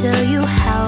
tell you how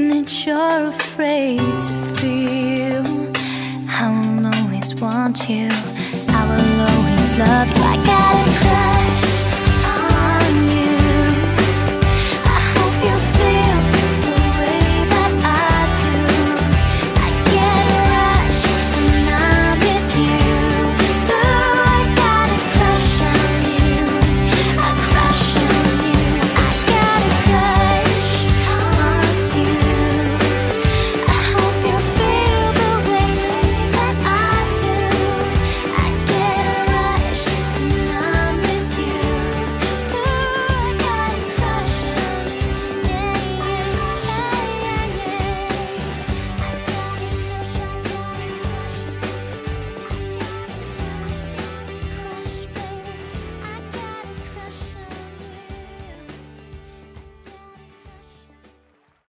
that you're afraid to feel. I will always want you. I will always love you. I gotta cry.